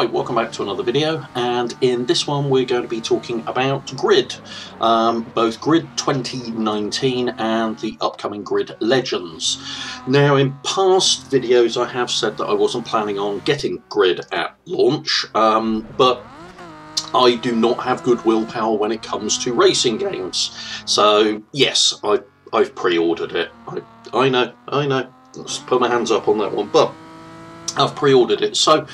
Right, welcome back to another video, and in this one we're going to be talking about Grid, um, both Grid 2019 and the upcoming Grid Legends. Now, in past videos I have said that I wasn't planning on getting Grid at launch, um, but I do not have good willpower when it comes to racing games. So, yes, I, I've pre-ordered it. I, I know, I know, let's put my hands up on that one, but I've pre-ordered it. So,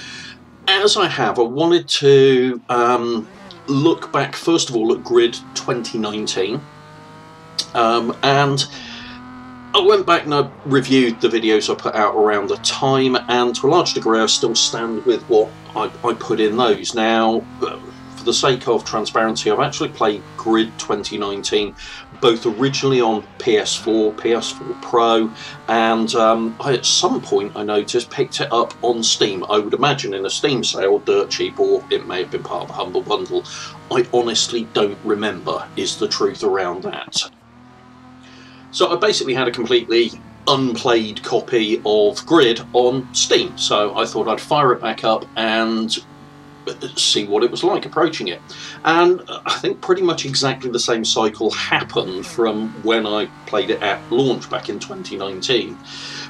as I have, I wanted to um, look back first of all at Grid 2019, um, and I went back and I reviewed the videos I put out around the time, and to a large degree, I still stand with what I, I put in those. Now, the sake of transparency, I've actually played Grid 2019 both originally on PS4, PS4 Pro, and um, I, at some point I noticed picked it up on Steam. I would imagine in a Steam sale, dirt cheap, or it may have been part of a Humble Bundle. I honestly don't remember, is the truth around that. So I basically had a completely unplayed copy of Grid on Steam, so I thought I'd fire it back up and see what it was like approaching it. And I think pretty much exactly the same cycle happened from when I played it at launch back in 2019,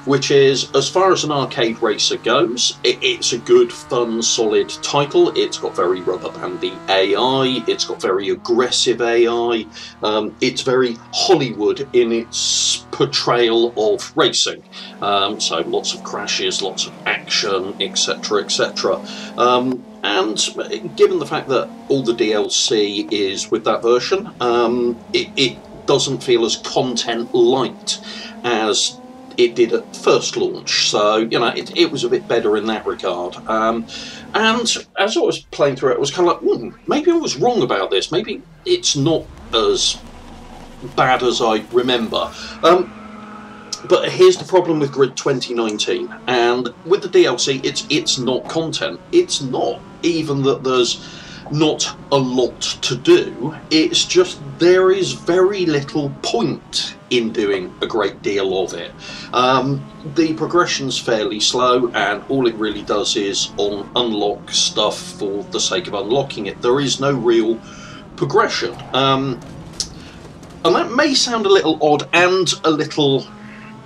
which is, as far as an arcade racer goes, it, it's a good, fun, solid title. It's got very rubber bandy AI, it's got very aggressive AI, um, it's very Hollywood in its portrayal of racing. Um, so lots of crashes, lots of action, etc., etc. Um, and given the fact that all the DLC is with that version, um, it, it, doesn't feel as content light as it did at first launch. So, you know, it, it was a bit better in that regard. Um, and as I was playing through it, I was kind of like, hmm, maybe I was wrong about this. Maybe it's not as bad as I remember. Um, but here's the problem with Grid 2019, and with the DLC, it's it's not content. It's not even that there's not a lot to do. It's just there is very little point in doing a great deal of it. Um, the progression's fairly slow, and all it really does is on unlock stuff for the sake of unlocking it. There is no real progression. Um, and that may sound a little odd and a little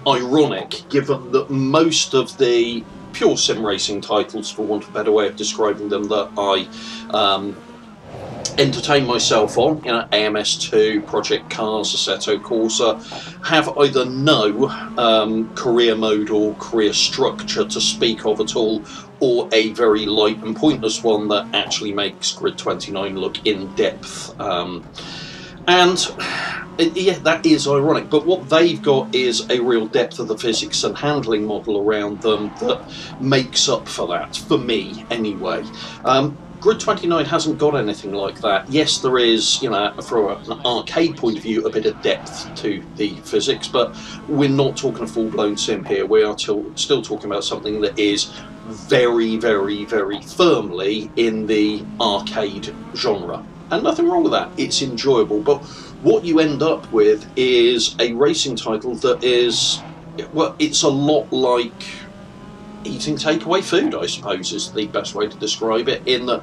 ironic given that most of the pure sim racing titles, for want of a better way of describing them, that I um, entertain myself on, you know, AMS2, Project Cars, Assetto Corsa, have either no um, career mode or career structure to speak of at all, or a very light and pointless one that actually makes Grid 29 look in depth. Um, and yeah, that is ironic. But what they've got is a real depth of the physics and handling model around them that makes up for that, for me anyway. Um, Grid 29 hasn't got anything like that. Yes, there is, you know, from an arcade point of view, a bit of depth to the physics, but we're not talking a full-blown sim here. We are still talking about something that is very, very, very firmly in the arcade genre. And nothing wrong with that. It's enjoyable, but what you end up with is a racing title that is, well, it's a lot like eating takeaway food, I suppose, is the best way to describe it. In that,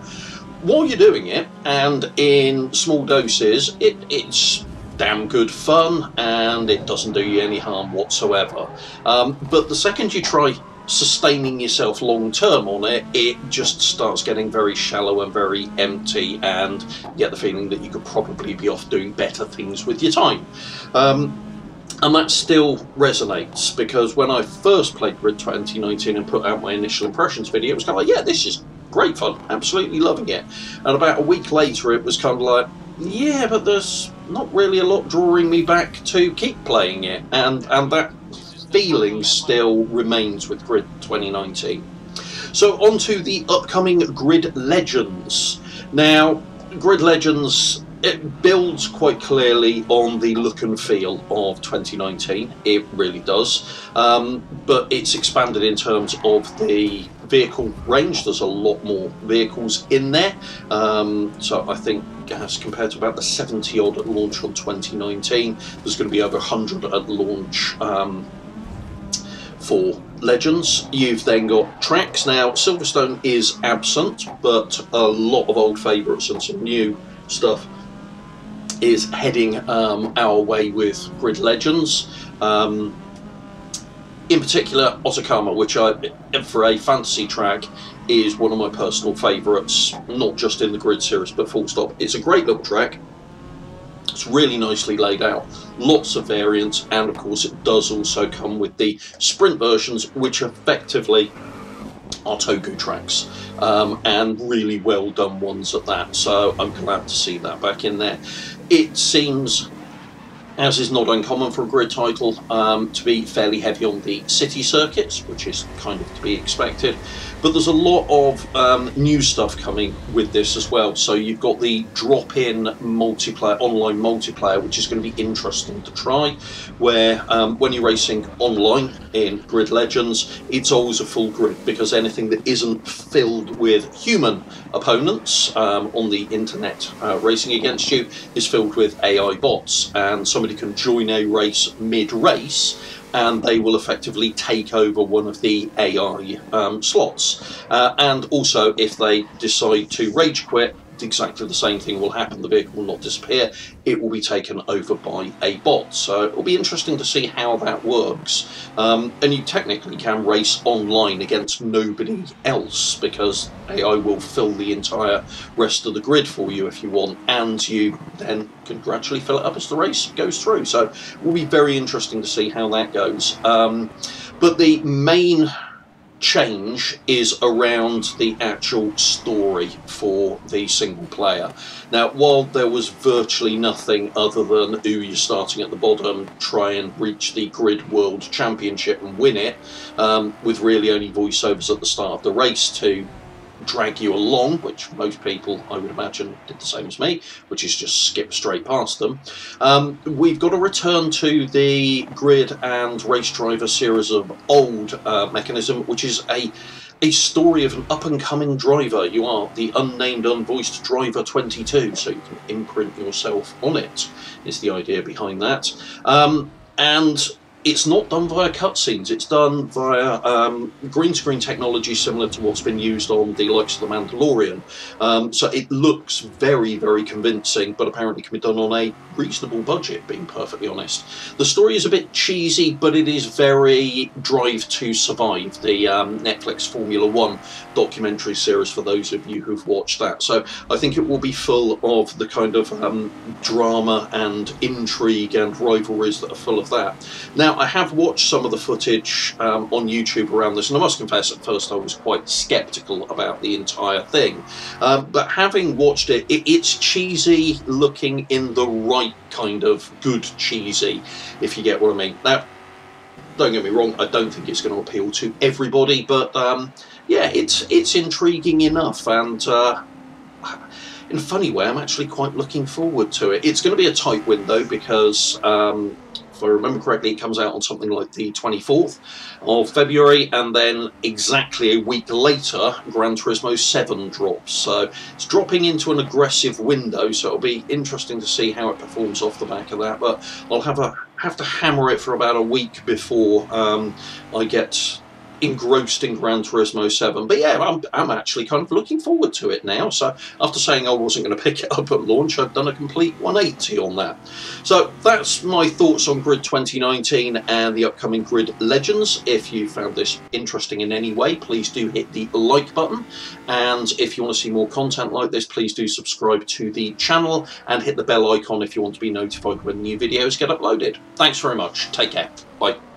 while you're doing it, and in small doses, it, it's damn good fun and it doesn't do you any harm whatsoever. Um, but the second you try sustaining yourself long term on it, it just starts getting very shallow and very empty, and you get the feeling that you could probably be off doing better things with your time. Um, and that still resonates because when I first played Grid 2019 and put out my initial impressions video, it was kind of like, yeah, this is great fun, absolutely loving it. And about a week later, it was kind of like, yeah, but there's not really a lot drawing me back to keep playing it, and and that feeling still remains with Grid 2019. So on to the upcoming Grid Legends. Now, Grid Legends it builds quite clearly on the look and feel of 2019. It really does, um, but it's expanded in terms of the vehicle range. There's a lot more vehicles in there, um, so I think as compared to about the 70 odd at launch on 2019, there's going to be over 100 at launch um, for Legends. You've then got tracks. Now, Silverstone is absent, but a lot of old favourites and some new stuff is heading um, our way with Grid Legends. Um, in particular, Okutama, which I, for a fantasy track, is one of my personal favourites, not just in the Grid series, but full stop. It's a great little track. It's really nicely laid out, lots of variants, and of course, it does also come with the sprint versions, which effectively are touge tracks, um, and really well done ones at that. So I'm glad to see that back in there. It seems as is not uncommon for a grid title, um, to be fairly heavy on the city circuits, which is kind of to be expected. But there's a lot of um, new stuff coming with this as well. So you've got the drop-in multiplayer, online multiplayer, which is going to be interesting to try. Where um, when you're racing online in Grid Legends, it's always a full grid because anything that isn't filled with human opponents um, on the internet uh, racing against you is filled with AI bots, and somebody can join a race mid-race and they will effectively take over one of the AI um, slots. Uh, and also, if they decide to rage quit, exactly the same thing will happen. The vehicle will not disappear, it will be taken over by a bot. So it will be interesting to see how that works. Um, and you technically can race online against nobody else because AI will fill the entire rest of the grid for you if you want, and you then can gradually fill it up as the race goes through. So it will be very interesting to see how that goes. Um, but the main change is around the actual story for the single player. Now, while there was virtually nothing other than, ooh, you're starting at the bottom, try and reach the Grid World Championship and win it, um, with really only voiceovers at the start of the race to drag you along, which most people, I would imagine, did the same as me, which is just skip straight past them. Um, we've got to return to the grid and race driver series of old uh, mechanism, which is a a story of an up-and-coming driver. You are the unnamed, unvoiced driver 22, so you can imprint yourself on it, is the idea behind that. Um, and it's not done via cutscenes, it's done via um, green screen technology similar to what's been used on the likes of The Mandalorian. Um, so it looks very, very convincing, but apparently can be done on a reasonable budget, being perfectly honest. The story is a bit cheesy, but it is very Drive to Survive, the um, Netflix Formula One documentary series for those of you who've watched that. So I think it will be full of the kind of um, drama and intrigue and rivalries that are full of that. Now, now, I have watched some of the footage um, on YouTube around this, and I must confess at first I was quite sceptical about the entire thing. Um, but having watched it, it, it's cheesy looking in the right kind of good cheesy, if you get what I mean. Now, don't get me wrong, I don't think it's going to appeal to everybody, but um, yeah, it's it's intriguing enough, and uh, in a funny way, I'm actually quite looking forward to it. It's going to be a tight window because um, if I remember correctly, it comes out on something like the 24th of February, and then exactly a week later, Gran Turismo 7 drops. So it's dropping into an aggressive window, so it'll be interesting to see how it performs off the back of that. But I'll have a have to hammer it for about a week before um, I get engrossed in Gran Turismo 7. But yeah, I'm, I'm actually kind of looking forward to it now. So after saying I wasn't going to pick it up at launch, I've done a complete 180 on that. So that's my thoughts on Grid 2019 and the upcoming Grid Legends. If you found this interesting in any way, please do hit the like button. And if you want to see more content like this, please do subscribe to the channel and hit the bell icon if you want to be notified when new videos get uploaded. Thanks very much. Take care. Bye.